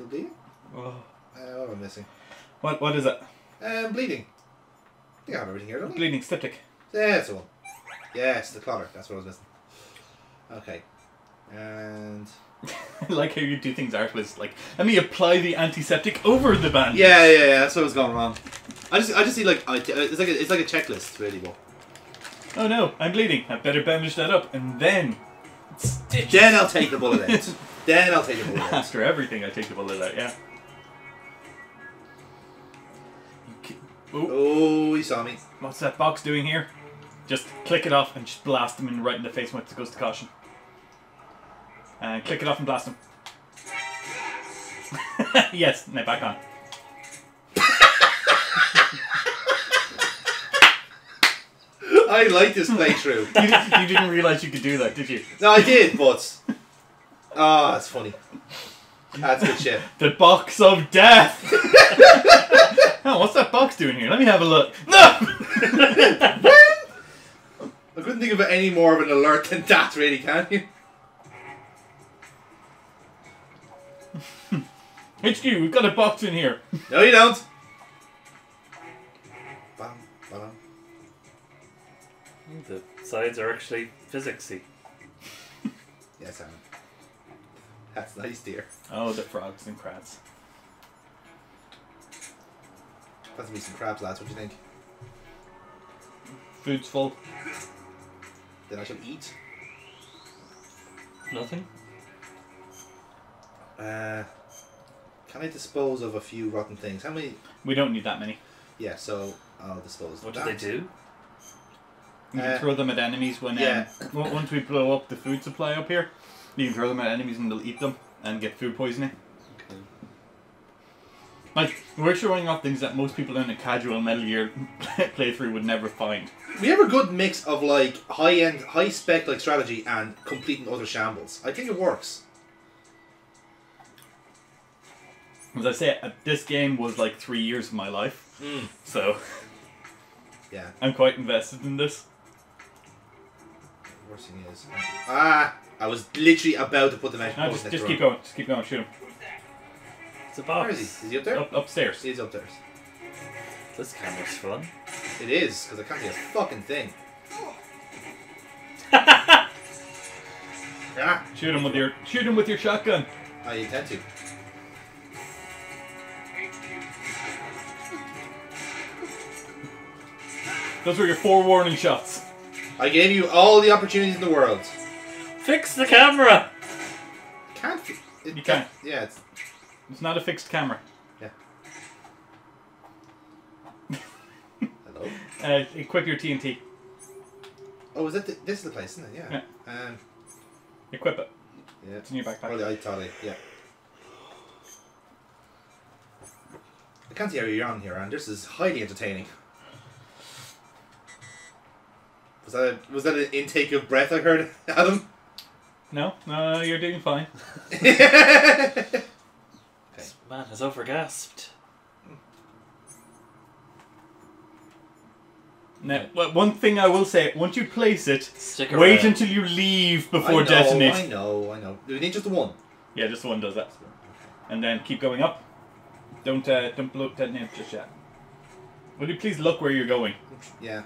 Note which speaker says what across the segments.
Speaker 1: Still bleeding?
Speaker 2: Oh.
Speaker 1: Uh, what am I missing?
Speaker 2: What what is it?
Speaker 1: Um, bleeding. I think I have everything here, don't I?
Speaker 2: Bleeding septic.
Speaker 1: Yeah, that's the one. Yes, the clotter. That's what I was missing. Okay. And
Speaker 2: I like how you do things artless. Like, let me apply the antiseptic over the bandage.
Speaker 1: yeah, yeah, yeah. That's what was going wrong. I just, I just see like, it's like, a, it's like a checklist, really. But
Speaker 2: Oh no, I'm bleeding. I better bandage that up, and then stitch.
Speaker 1: then I'll take the bullet out. then I'll take the bullet out.
Speaker 2: After everything, I take the bullet out. Yeah. Oh,
Speaker 1: Oh, he saw me.
Speaker 2: what's that box doing here? Just click it off and just blast him in right in the face once it goes to caution. And click it off and blast him. yes, now back on.
Speaker 1: I like this playthrough.
Speaker 2: You, didn't- you didn't realize you could do that, did you?
Speaker 1: no, I did, but ah, that's funny. That's good shit.
Speaker 2: The box of death. oh, what's that box doing here? Let me have a look. No.
Speaker 1: I couldn't think of any more of an alert than that, really, can you?
Speaker 2: HQ, we've got a box in here.
Speaker 1: No, you don't. Bam, bam.
Speaker 3: The sides are actually physicsy.
Speaker 1: Yes, Aaron. That's nice, dear.
Speaker 2: Oh, the frogs and crabs.
Speaker 1: That's be some crabs, lads. What do you think?
Speaker 2: Food's full.
Speaker 1: Then I shall eat.
Speaker 3: Nothing?
Speaker 1: Uh, can I dispose of a few rotten things? How many?
Speaker 2: We don't need that many.
Speaker 1: Yeah, so I'll dispose. Of them.
Speaker 3: What
Speaker 1: of
Speaker 3: do
Speaker 1: that.
Speaker 3: they do?
Speaker 2: You can
Speaker 1: Uh,
Speaker 2: throw them at enemies when
Speaker 1: yeah.
Speaker 2: um, once we blow up the food supply up here. You can throw them at enemies and they'll eat them and get food poisoning.
Speaker 3: Okay.
Speaker 2: Like we're showing off things that most people in a casual Metal Gear playthrough would never find.
Speaker 1: We have a good mix of like high end, high spec like strategy and complete completing other shambles. I think it works.
Speaker 2: As I say, uh, this game was like three years of my life,
Speaker 1: Mm.
Speaker 2: so
Speaker 1: Yeah.
Speaker 2: I'm quite invested in this.
Speaker 1: Worst thing is, ah, I was literally about to put the mesh.
Speaker 2: No, just, just keep going, just keep going, shoot him.
Speaker 3: It's a
Speaker 1: Where
Speaker 3: box.
Speaker 1: is he? Is he up there?
Speaker 2: Up, upstairs.
Speaker 1: He's upstairs.
Speaker 3: This camera's fun.
Speaker 1: It is because I can't see a fucking thing. ah,
Speaker 2: Shoot him with your shoot him with your shotgun.
Speaker 1: I intend to.
Speaker 2: Those were your four warning shots.
Speaker 1: I gave you all the opportunities in the world.
Speaker 3: Fix the camera!
Speaker 1: Can't. fi- It,
Speaker 2: You can't.
Speaker 1: Yeah, it's
Speaker 2: It's not a fixed camera. Yeah.
Speaker 1: Hello.
Speaker 2: Uh, equip your TNT.
Speaker 1: Oh, is that the, this is the place, isn't it? Yeah. Um.
Speaker 2: Equip it.
Speaker 1: Yeah.
Speaker 2: It's in your backpack.
Speaker 1: Probably I thought I yeah. I can't see how you're on here, and this is highly entertaining. Was that a, was that an intake of breath I heard, Adam?
Speaker 2: No, no, no, you're doing fine.
Speaker 1: okay.
Speaker 3: This man has overgasped.
Speaker 2: Now, well, one thing I will say: once you place it,
Speaker 3: Stick
Speaker 2: wait
Speaker 3: around.
Speaker 2: until you leave before
Speaker 1: I know,
Speaker 2: detonate.
Speaker 1: I know, I know. Do we need just the one?
Speaker 2: Yeah, just the one does that. And then keep going up. Don't uh, don't blow detonate just yet. Will you please look where you're going?
Speaker 1: Yeah.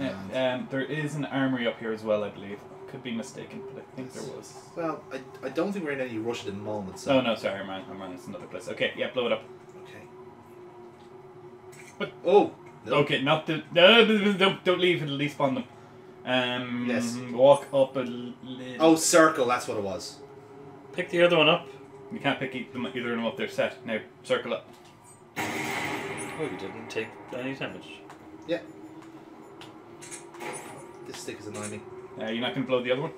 Speaker 2: Yeah, um, there is an armory up here as well, I believe. Could be mistaken, but I think there was.
Speaker 1: well, I, I don't think we're in any rush at the moment. So.
Speaker 2: Oh no, sorry, I'm wrong. I'm wrong. It's another place. Okay, yeah, blow it up.
Speaker 1: Okay.
Speaker 2: What?
Speaker 1: Oh. No.
Speaker 2: Okay, not the no, no, no, don't don't leave. It'll despawn them. Um,
Speaker 1: Yes.
Speaker 2: Walk up a little.
Speaker 1: Oh, circle. That's what it was.
Speaker 3: Pick the other one up.
Speaker 2: You can't pick either of them up. They're set now. Circle up.
Speaker 3: Oh, you didn't take any damage.
Speaker 1: This stick is annoying me.
Speaker 2: Uh, you're not gonna blow the other one.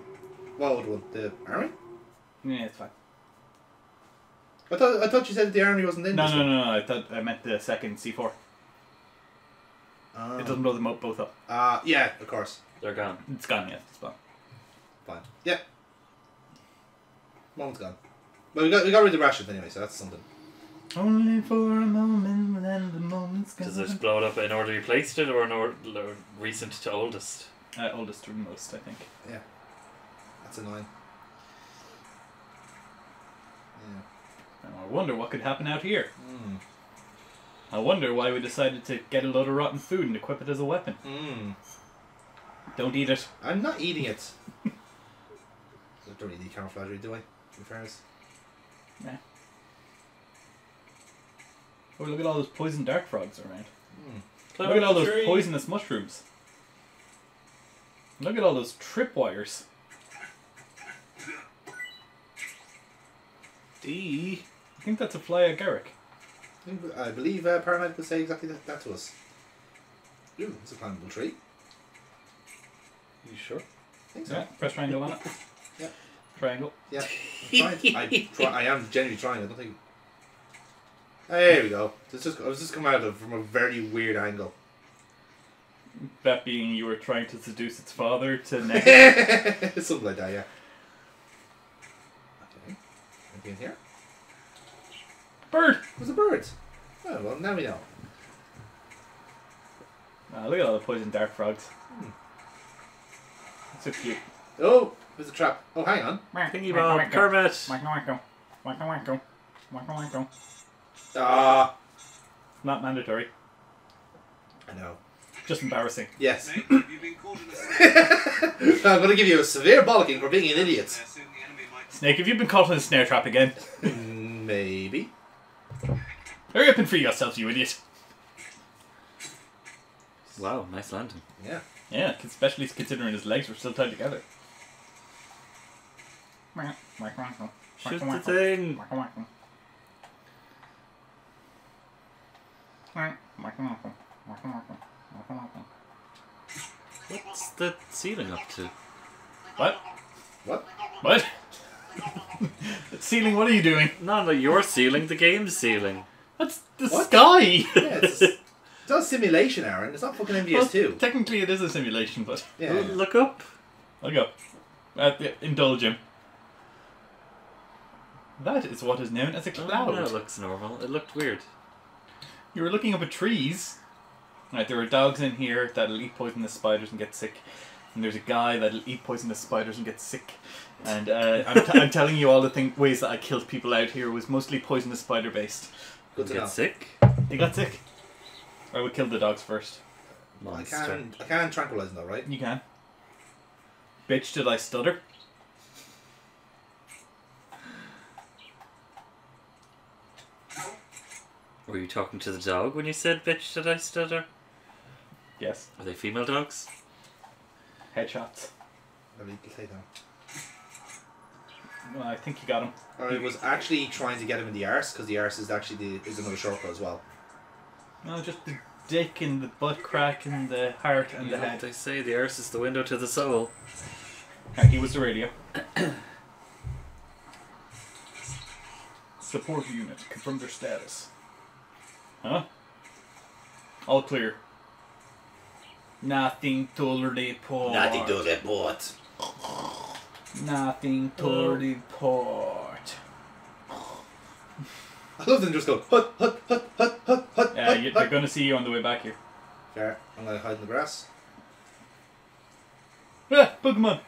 Speaker 1: What other one? The army?
Speaker 2: Yeah, it's fine.
Speaker 1: I thought I thought you said the army wasn't in
Speaker 2: No,
Speaker 1: this
Speaker 2: no,
Speaker 1: one.
Speaker 2: no, no. I thought I meant the second C4.
Speaker 1: Ah.
Speaker 2: It doesn't blow them up both up.
Speaker 1: Uh, yeah, of course.
Speaker 3: They're gone.
Speaker 2: It's gone. Yeah, it's gone.
Speaker 1: Fine. Yeah. Moment's gone. But we got we got rid of the rations anyway, so that's something.
Speaker 2: Only for a moment, then the moment's gone.
Speaker 3: Does it blow it up in order you placed it or in order or recent to oldest?
Speaker 2: Uh, oldest to most, I think. Yeah.
Speaker 1: That's annoying.
Speaker 2: And I wonder what could happen out here.
Speaker 1: Mm.
Speaker 2: I wonder why we decided to get a load of rotten food and equip it as a weapon.
Speaker 1: Mm.
Speaker 2: Don't eat it.
Speaker 1: I'm not eating it. I don't really need camouflage, really, do I? In fairness.
Speaker 2: Nah. Oh, look at all those poison dart frogs around.
Speaker 1: Mm.
Speaker 2: Look at all those
Speaker 3: tree.
Speaker 2: poisonous mushrooms. Look at all those tripwires. D. I think that's a fly agaric.
Speaker 1: I believe uh, Paramedic would say exactly that, that to us. Ooh, it's a climbable tree.
Speaker 3: You sure?
Speaker 1: I think so.
Speaker 2: Yeah, press triangle on it.
Speaker 1: Yeah.
Speaker 2: Triangle.
Speaker 1: Yeah, I'm trying. I, try, I am genuinely trying. I don't think. There we go. This just, I was just coming out of from a very weird angle.
Speaker 2: That being you were trying to seduce its father to next.
Speaker 1: Something like that, yeah. Okay. Anything in here?
Speaker 2: Bird!
Speaker 1: There's a bird. Oh, well, now we know.
Speaker 2: Ah, look at all the poison dart frogs.
Speaker 1: Hmm.
Speaker 2: So cute.
Speaker 1: Oh, there's a trap. Oh, hang on.
Speaker 3: Thingy Bob, Kermit.
Speaker 1: Ah,
Speaker 2: Not mandatory.
Speaker 1: I know.
Speaker 2: Just embarrassing.
Speaker 1: Yes.
Speaker 4: Snake, you've been caught in a snare.
Speaker 1: I'm going to give you a severe bollocking for being an idiot.
Speaker 4: Soon the enemy might
Speaker 2: Snake, have you been caught in a snare trap again?
Speaker 1: Mm, maybe.
Speaker 2: Hurry up and free yourself, you idiot.
Speaker 3: Wow, nice landing.
Speaker 1: Yeah.
Speaker 2: Yeah, especially considering his legs were still tied together.
Speaker 3: Shoot the thing. What's the ceiling up to?
Speaker 2: What?
Speaker 1: What?
Speaker 2: What? The Ceiling, what are you doing?
Speaker 3: No, no, your ceiling, the game's ceiling.
Speaker 2: That's the
Speaker 1: What?
Speaker 2: sky!
Speaker 1: Yeah, it's, it's not simulation, Aaron. It's not fucking MGS2.
Speaker 2: Well, technically, it is a simulation, but
Speaker 1: yeah.
Speaker 3: Look up.
Speaker 2: Look up. go. Uh, yeah, indulge him. That is what is known as a
Speaker 3: Oh,
Speaker 2: cloud.
Speaker 3: no, it looks normal. It looked weird.
Speaker 2: You were looking up at trees. Right, there are dogs in here that'll eat poisonous spiders and get sick. And there's a guy that'll eat poisonous spiders and get sick. And uh, I'm, t- I'm telling you all the thing- ways that I killed people out here was mostly poisonous spider based.
Speaker 1: Good to
Speaker 3: Get
Speaker 1: know.
Speaker 3: sick.
Speaker 2: They got sick. I would kill the dogs first.
Speaker 1: I
Speaker 3: Monster.
Speaker 1: can, I can tranquilize them though, right?
Speaker 2: You can. Bitch, did I stutter?
Speaker 3: Were you talking to the dog when you said bitch did I stutter?
Speaker 2: Yes.
Speaker 3: Are they female dogs?
Speaker 2: Headshots.
Speaker 1: Let me say that.
Speaker 2: Well, I think you got him.
Speaker 1: I was actually trying to get him in the arse because the arse is actually the, is another shortcut as well.
Speaker 2: No, just the dick and the butt crack and the heart and
Speaker 3: You
Speaker 2: the head.
Speaker 3: they say the arse is the window to the soul.
Speaker 2: He was the radio. Support unit, confirm their status. Huh? All clear. Nothing to report.
Speaker 1: Nothing to report.
Speaker 2: Nothing to report.
Speaker 1: I love them just go hut hut hut hut hut hut.
Speaker 2: Yeah,
Speaker 1: hut,
Speaker 2: you,
Speaker 1: hut.
Speaker 2: they're gonna see you on the way back here.
Speaker 1: Fair. I'm gonna hide in the grass.
Speaker 2: Ah, Pokemon!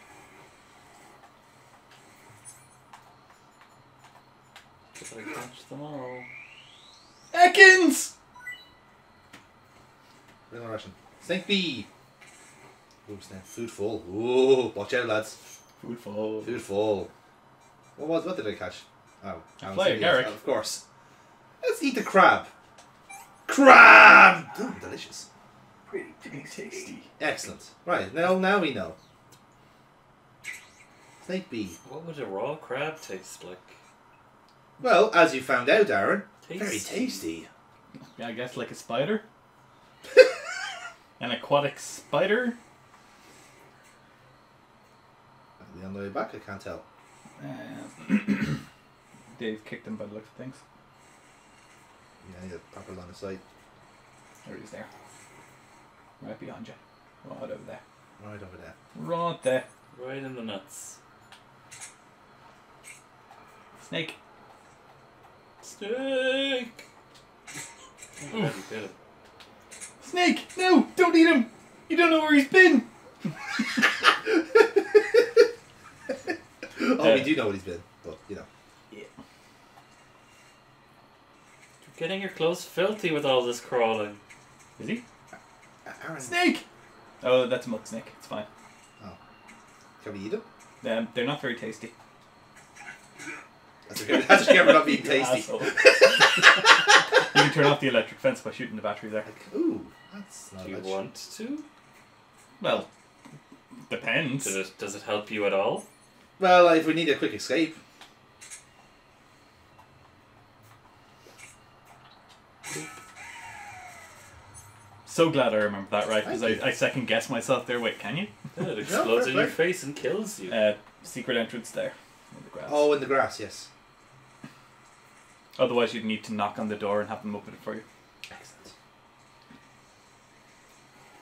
Speaker 3: Did I catch them all?
Speaker 2: Ekans!
Speaker 1: Bring my ration. Snake bee. Ooh, snake. Food full. Ooh, watch out, lads.
Speaker 2: Food fall.
Speaker 1: Food full. What was? What did I catch? Oh, I
Speaker 2: Fly Agaric.
Speaker 1: Of course. Let's eat the crab. Crab. Ooh, delicious.
Speaker 2: Pretty tasty.
Speaker 1: Excellent. Right now, now we know. Snake bee.
Speaker 3: What would a raw crab taste like?
Speaker 1: Well, as you found out, Aaron,
Speaker 3: Tasty.
Speaker 1: very tasty.
Speaker 2: Yeah, I guess like a spider. An aquatic spider.
Speaker 1: Are they on the way back? I can't tell.
Speaker 2: Uh, Dave kicked him by the looks of things.
Speaker 1: Yeah, I need a proper line of sight.
Speaker 2: There he is there. Right behind you. Right over there.
Speaker 1: Right over there.
Speaker 2: Right there.
Speaker 3: Right in the nuts.
Speaker 2: Snake.
Speaker 3: Snake! Oh, glad you bit him.
Speaker 2: Snake! No! Don't eat him! You don't know where he's been!
Speaker 1: Oh, we do know what he's been, but you know. Yeah.
Speaker 3: Getting your clothes filthy with all this crawling.
Speaker 2: Is he?
Speaker 1: Aaron,
Speaker 2: Snake! Oh, that's a mud snake. It's fine. Oh.
Speaker 1: Can we eat them?
Speaker 2: Um, they're not very tasty.
Speaker 1: That's okay. That's okay. We're not being tasty.
Speaker 2: you can turn off the electric fence by shooting the battery there.
Speaker 1: Like, ooh, that's not
Speaker 3: Do you
Speaker 1: much.
Speaker 3: want to?
Speaker 2: Well, depends.
Speaker 3: Does it, does it help you at all?
Speaker 1: Well, if we need a quick escape,
Speaker 2: So glad I remember that right because I, I second guessed myself there. Wait, can you?
Speaker 3: Yeah, it explodes
Speaker 1: fair
Speaker 3: in your face and kills you.
Speaker 2: Uh, secret entrance there. In the grass.
Speaker 1: oh, in the grass, yes.
Speaker 2: Otherwise, you'd need to knock on the door and have them open it for you.
Speaker 1: Excellent.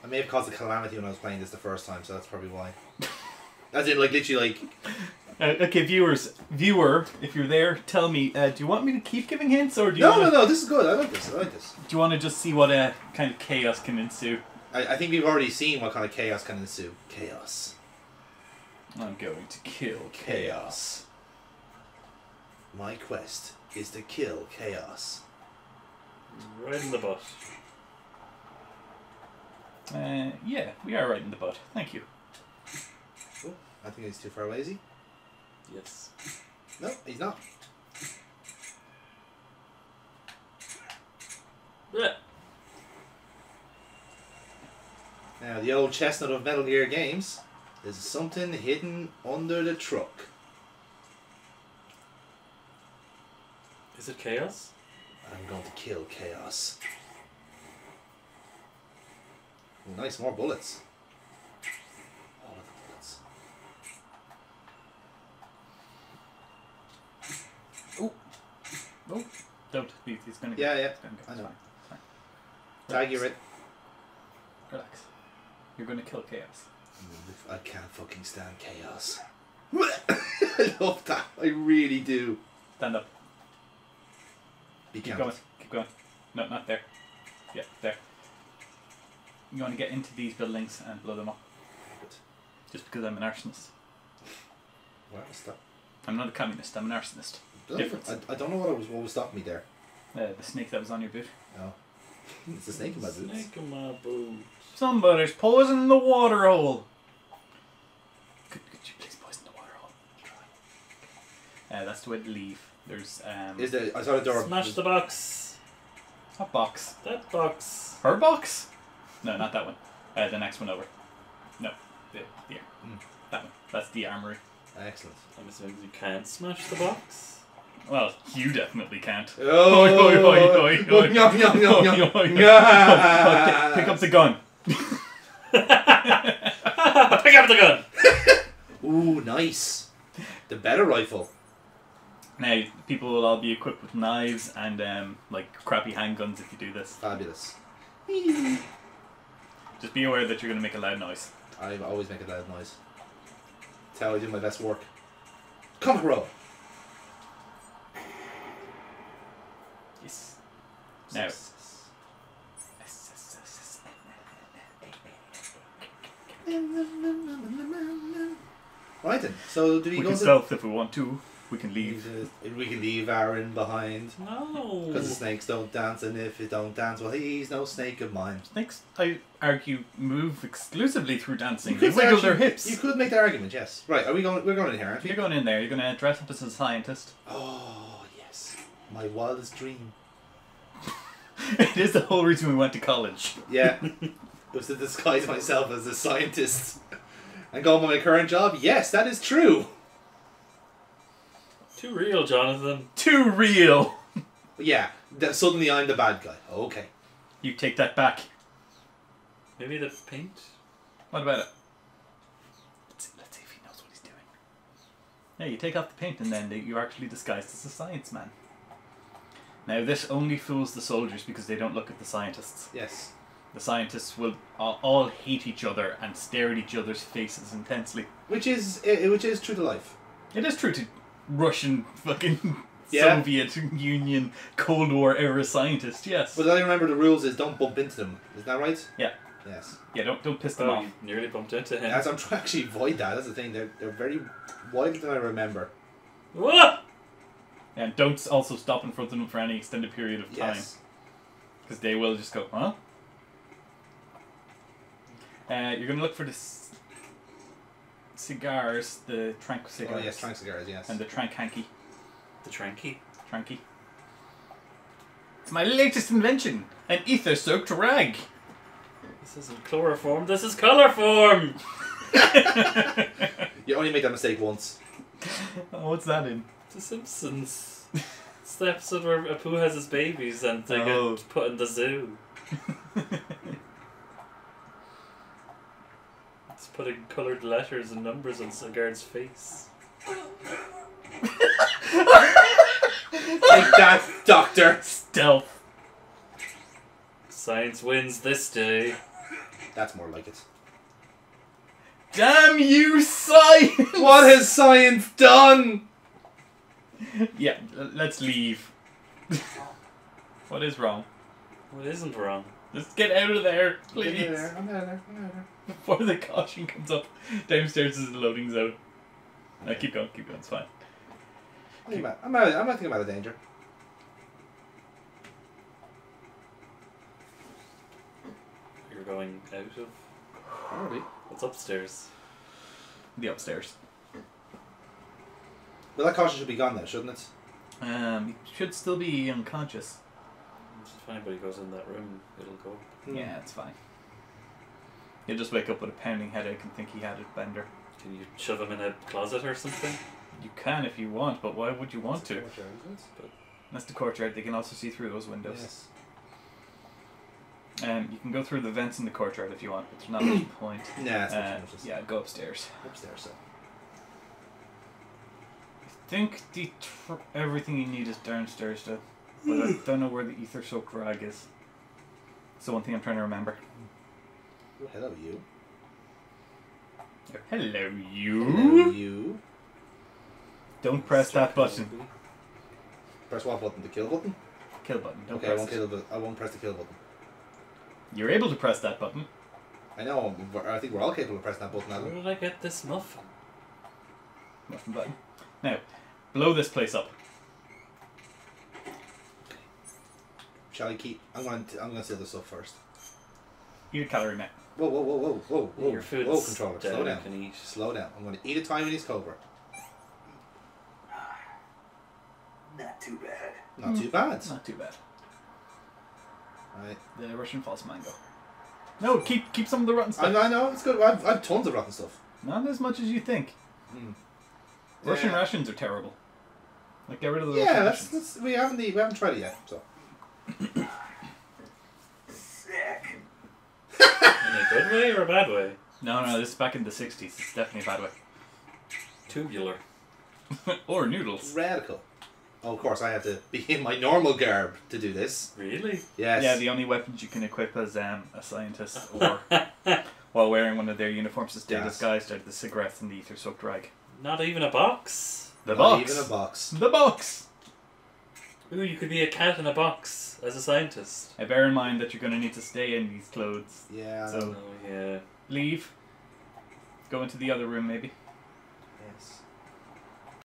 Speaker 1: I may have caused a calamity when I was playing this the first time, so that's probably why. As in, like literally, like
Speaker 2: Uh, okay, viewers, viewer, if you're there, tell me. Uh, do you want me to keep giving hints, or do you
Speaker 1: no,
Speaker 2: wanna,
Speaker 1: no, no. This is good. I like this. I like this.
Speaker 2: do you want to just see what uh, kind of chaos can ensue?
Speaker 1: I, I think we've already seen what kind of chaos can ensue. Chaos.
Speaker 2: I'm going to kill chaos.
Speaker 1: My quest is to kill chaos.
Speaker 3: Right in the butt.
Speaker 2: Uh, yeah, we are right in the butt. Thank you.
Speaker 1: I think he's too far away. Is he?
Speaker 3: Yes.
Speaker 1: No, he's not.
Speaker 3: Yeah.
Speaker 1: Now, the old chestnut of Metal Gear games. There's something hidden under the truck.
Speaker 3: Is it chaos?
Speaker 1: I'm going to kill chaos. Nice, more bullets. All of the bullets.
Speaker 2: Oh, don't. He- He's gonna.
Speaker 1: Yeah, yeah,
Speaker 2: go.
Speaker 1: I
Speaker 2: It's
Speaker 1: know.
Speaker 2: fine. It's fine.
Speaker 1: Tag you
Speaker 2: Relax. You're gonna kill chaos.
Speaker 1: I can't fucking stand chaos. I love that. I really do.
Speaker 2: Stand up.
Speaker 1: Be
Speaker 2: Keep
Speaker 1: counted.
Speaker 2: going. Keep going. No, not there. Yeah, there. You want to get into these buildings and blow them up. Just because I'm an arsonist.
Speaker 1: What was that?
Speaker 2: I'm not a communist. I'm an arsonist.
Speaker 1: I,
Speaker 2: Difference.
Speaker 1: I, I don't know what was what was stopping me there.
Speaker 2: Uh, the snake that was on your boot.
Speaker 1: Oh. It's a snake in my boots.
Speaker 3: Snake in my boot.
Speaker 2: Somebody's poisoning the water hole. Could, could you please poison the water hole? Uh, that's the way to leave. There's um.
Speaker 1: Is there? I saw the door.
Speaker 3: Smash the box.
Speaker 2: What box?
Speaker 3: That box.
Speaker 2: Her box? No, not that one. Uh, the next one over. No, the, here.
Speaker 1: Mm.
Speaker 2: That one. That's the armory.
Speaker 1: Excellent.
Speaker 3: I'm assuming you can't smash the box.
Speaker 2: Well, you definitely can't.
Speaker 1: Oh,
Speaker 2: Oi, oi, oi, oi, oi.
Speaker 1: Yum, yum, yum, yum.
Speaker 2: Oi, oi, oi.
Speaker 1: Yeah.
Speaker 2: Pick up the gun.
Speaker 3: Pick up the gun!
Speaker 1: Ooh, nice. The better rifle.
Speaker 2: Now, people will all be equipped with knives and um, like crappy handguns if you do this.
Speaker 1: Fabulous.
Speaker 2: Just be aware that you're going to make a loud noise.
Speaker 1: I always make a loud noise. It's how I do my best work. Comic roll.
Speaker 2: Yes. Now,
Speaker 1: Right then. So do we,
Speaker 2: we
Speaker 1: go
Speaker 2: can stealth if we want to. We can leave.
Speaker 1: We can leave Aaron behind
Speaker 3: No.
Speaker 1: because the snakes don't dance, and if it don't dance, well, he's no snake of mine.
Speaker 2: Snakes, I argue, move exclusively through dancing.
Speaker 1: You
Speaker 2: They
Speaker 1: could
Speaker 2: wiggle
Speaker 1: actually-
Speaker 2: their hips.
Speaker 1: You could make the argument, yes. Right? Are we going? We're going in here, aren't we?
Speaker 2: You're going in there. You're going to dress up as a scientist.
Speaker 1: Oh yes, my wildest dream.
Speaker 2: it is the whole reason we went to college.
Speaker 1: Yeah, it was to disguise myself as a scientist and go on my current job. Yes, that is true.
Speaker 3: Too real, Jonathan.
Speaker 2: Too real.
Speaker 1: Yeah, that suddenly I'm the bad guy. Okay.
Speaker 2: You take that back.
Speaker 3: Maybe the paint?
Speaker 2: What about it? Let's see, let's see if he knows what he's doing. Yeah, you take off the paint and then you're actually disguised as a science man. Now, this only fools the soldiers because they don't look at the scientists.
Speaker 1: Yes.
Speaker 2: The scientists will all, all hate each other and stare at each other's faces intensely.
Speaker 1: Which is which is true to life.
Speaker 2: It is true to Russian fucking
Speaker 1: Yeah.
Speaker 2: Soviet Union Cold War era scientist. yes.
Speaker 1: But I remember the rules is don't bump into them. Is that right?
Speaker 2: Yeah.
Speaker 1: Yes.
Speaker 2: yeah, don't don't piss them
Speaker 3: Oh,
Speaker 2: off.
Speaker 3: you nearly bumped into him.
Speaker 1: As I'm trying to actually avoid that. That's the thing. They're they're very wilder than I remember.
Speaker 3: Whoa!
Speaker 2: And don't also stop in front of them for any extended period of time.
Speaker 1: Yes.
Speaker 2: Because they will just go, huh? Uh, you're going to look for the c- cigars, the Trank
Speaker 1: Oh
Speaker 2: cigars.
Speaker 1: yes, trying cigars. Yes.
Speaker 2: And the Trank hanky.
Speaker 3: The Tranky.
Speaker 2: Tranky. It's my latest invention an ether soaked rag.
Speaker 3: This isn't chloroform, this is colourform!
Speaker 1: you only make that mistake once.
Speaker 2: oh, what's that in?
Speaker 3: The Simpsons. It's the episode where Apu has his babies and they
Speaker 2: Oh.
Speaker 3: get put in the zoo. It's putting coloured letters and numbers on Sigard's face.
Speaker 1: Take that, Doctor.
Speaker 2: Stealth.
Speaker 3: Science wins this day.
Speaker 1: That's more like it.
Speaker 2: Damn you, science!
Speaker 1: What has science done?
Speaker 2: Yeah, let's leave. what is wrong?
Speaker 3: What isn't wrong?
Speaker 2: Let's get out of there,
Speaker 1: I'm
Speaker 2: please.
Speaker 1: out of there. I'm out of there. I'm out of there.
Speaker 2: Before the caution comes up. Downstairs is the loading zone. No, keep going, keep going, it's fine.
Speaker 1: I'm out. I'm out. I'm not thinking about the danger.
Speaker 3: You're going out of.
Speaker 1: Already.
Speaker 3: What's upstairs?
Speaker 2: The upstairs.
Speaker 1: Well, that caution should be gone now, shouldn't it?
Speaker 2: Um, you should still be unconscious.
Speaker 3: If anybody goes in that room, it'll go.
Speaker 2: Yeah, it's fine. He'll just wake up with a pounding headache and think he had a bender.
Speaker 3: Can you shove him in a closet or something?
Speaker 2: You can if you want, but why would you want to? That's the courtyard. They can also see through those windows.
Speaker 1: Yes.
Speaker 2: Um, you can go through the vents in the courtyard if you want, but there's not much point.
Speaker 1: Yeah, it's
Speaker 2: Uh,
Speaker 1: not
Speaker 2: yeah, go upstairs.
Speaker 1: Upstairs, so.
Speaker 2: I think the tr- everything you need is downstairs though, but I don't know where the ether soaked rag is. It's the one thing I'm trying to remember.
Speaker 1: Hello, you.
Speaker 2: Hello, you.
Speaker 1: Hello,
Speaker 2: you.
Speaker 1: you.
Speaker 2: Don't press that button.
Speaker 1: Press what button? The kill button?
Speaker 2: Kill button. Don't
Speaker 1: okay, I
Speaker 2: press
Speaker 1: won't
Speaker 2: it.
Speaker 1: kill the. I won't press the kill button.
Speaker 2: You're able to press that button.
Speaker 1: I know. I think we're all capable of pressing that button.
Speaker 3: Where did I get this muffin?
Speaker 2: Muffin button. Now, blow this place up.
Speaker 1: Shall I keep? I'm going. To, I'm going to seal this up first.
Speaker 2: Eat a CalorieMate.
Speaker 1: Whoa, whoa, whoa, whoa, whoa, whoa!
Speaker 3: Your food's
Speaker 1: whoa, controller,
Speaker 3: dead,
Speaker 1: slow down.
Speaker 3: can eat.
Speaker 1: Slow down. I'm going to eat a Taiwanese cobra.
Speaker 4: Not too bad.
Speaker 1: Not too bad.
Speaker 2: Not too bad.
Speaker 1: Right.
Speaker 2: The Russian false mango. No, keep keep some of the rotten
Speaker 1: I,
Speaker 2: stuff.
Speaker 1: I know it's good. I've, I've tons of rotten stuff.
Speaker 2: Not as much as you think.
Speaker 1: Mm.
Speaker 2: Russian
Speaker 1: Yeah.
Speaker 2: rations are terrible. Like get rid of the
Speaker 1: Yeah,
Speaker 2: Russian
Speaker 1: that's,
Speaker 2: rations.
Speaker 1: that's we haven't we haven't tried it yet. So
Speaker 4: Sick.
Speaker 3: In a good way or a bad way?
Speaker 2: No, no, this is back in the '60s. It's definitely a bad way.
Speaker 3: Tubular.
Speaker 2: or noodles.
Speaker 1: radical. Oh, of course, I have to be in my normal garb to do this.
Speaker 3: Really?
Speaker 1: Yes.
Speaker 2: Yeah, the only weapons you can equip as um, a scientist or while wearing one of their uniforms is stay
Speaker 1: Yes.
Speaker 2: disguised out of the cigarettes and the ether soaked rag.
Speaker 3: Not even a box?
Speaker 2: The box?
Speaker 1: Not
Speaker 2: box.
Speaker 1: Even a box.
Speaker 2: The box.
Speaker 3: Ooh, you could be a cat in a box as a scientist.
Speaker 2: Now bear in mind that you're going to need to stay in these clothes.
Speaker 1: Yeah. I
Speaker 2: So-
Speaker 1: know.
Speaker 3: Oh, yeah.
Speaker 2: Leave. Go into the other room, maybe.